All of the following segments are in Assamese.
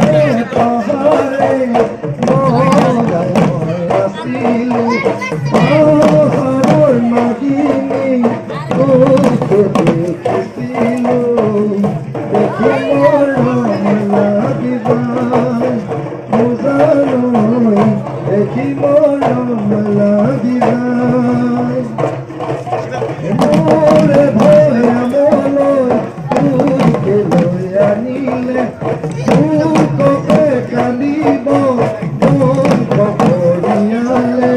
हाणे के महीलो ही জানিলে কবে কাঁদিব মন করিয়ালে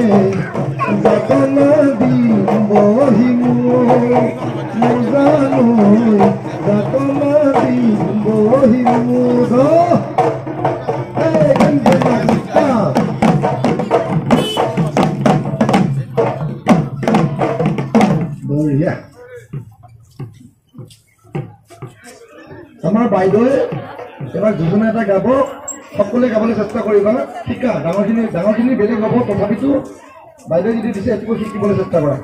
যতন দিব হিমু। জানো যতন দিব হিমু এবাৰ যোজনা এটা গাব সকলোৱে গাবলৈ চেষ্টা কৰিবা। শিকা ডাঙৰখিনি ডাঙৰখিনি বেলেগ হ'ব তথাপিতো বাইদেৱে যদি দিছে এইটোকো শিকিবলৈ চেষ্টা কৰা।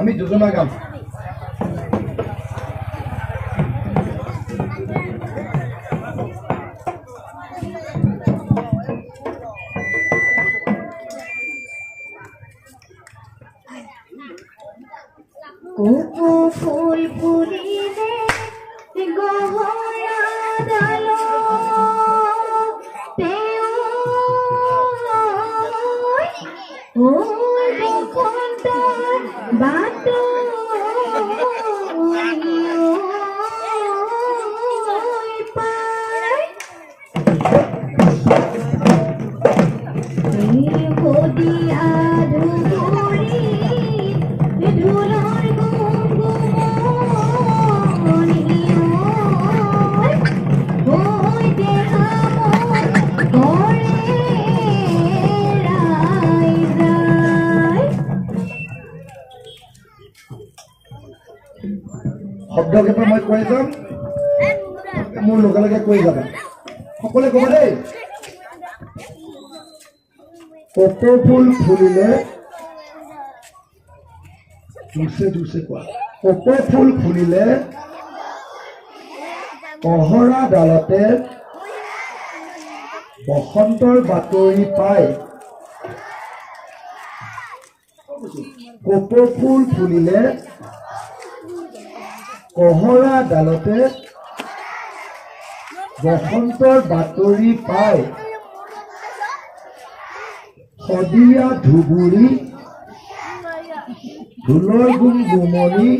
আমি যোজনা গাম। কেইটা মই কৈ যাম মোৰ লগে লগে কৈ যাবা সকলোৱে ক'বা দেই কপৌ ফুল ফুলিলে জোৰছে জোৰছে কোৱা কপৌ ফুল ফুলিলে কহৰা ডালতে বসন্তৰ বাতৰি পায় কপৌ ফুল ফুলিলে কহৰা ডালতে বসন্তৰ বাতৰি পায় শদিয়া ধুবুৰী ঢোলৰ গুণ গুমনি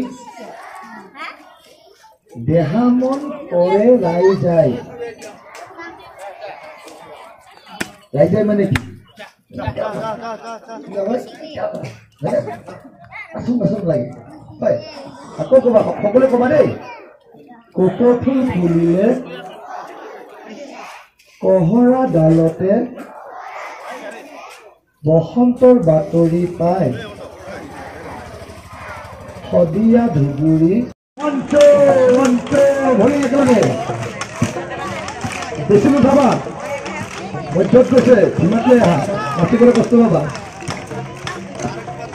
দেহা মন কৰে ৰাইজাই ৰাইজাই মানে কি? আচোন আচোন লাগে। আকৌ ক'বা সকলোৱে ক'বা দেই। কপৌ ফুল ফুলিলে কহৰা ডালতে বসন্তৰ বাতৰি পায়। শদিয়া ধুবুৰী। বেছি নুঠাবা মধ্যত গৈছে সীমাতলৈ আহা নাচিবলৈ কষ্ট পাবা।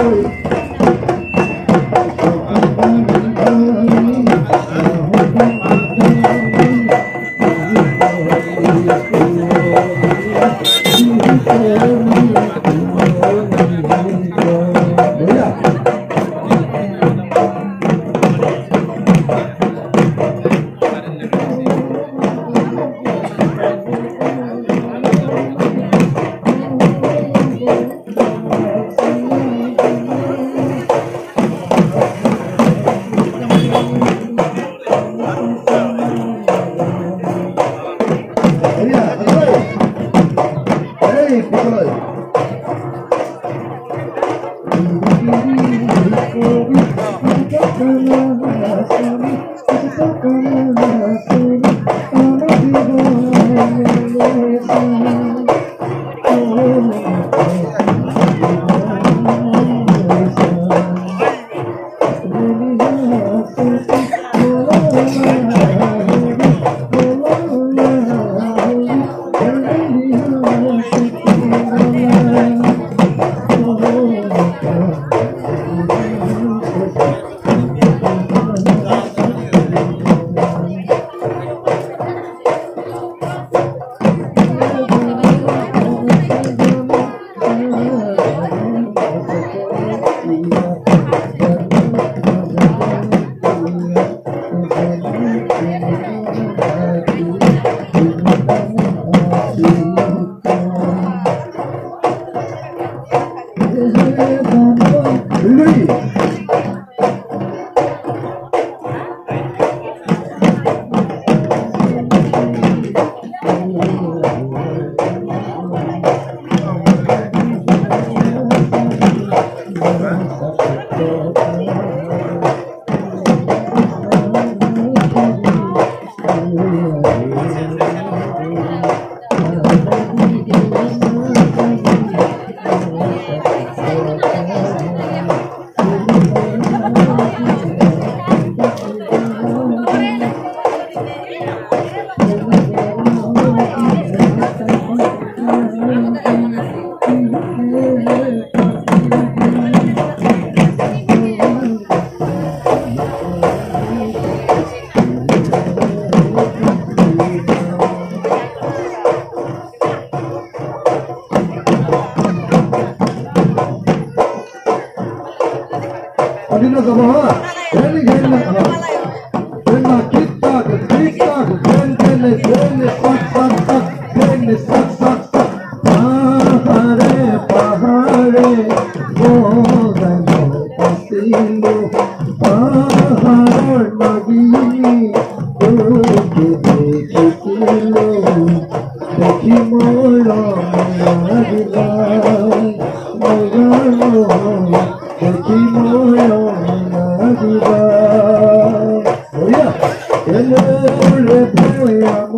glory. in it,